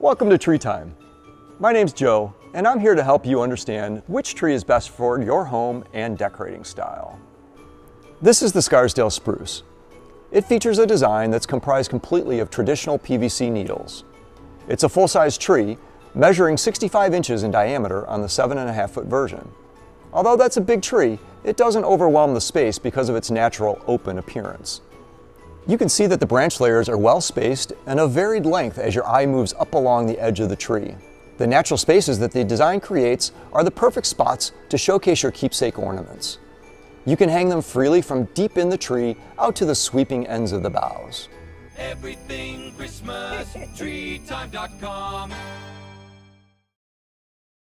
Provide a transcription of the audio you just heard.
Welcome to Tree Time. My name's Joe, and I'm here to help you understand which tree is best for your home and decorating style. This is the Scarsdale spruce. It features a design that's comprised completely of traditional PVC needles. It's a full-size tree, measuring 65 inches in diameter on the 7.5 foot version. Although that's a big tree, it doesn't overwhelm the space because of its natural open appearance. You can see that the branch layers are well spaced and of varied length as your eye moves up along the edge of the tree. The natural spaces that the design creates are the perfect spots to showcase your keepsake ornaments. You can hang them freely from deep in the tree out to the sweeping ends of the boughs.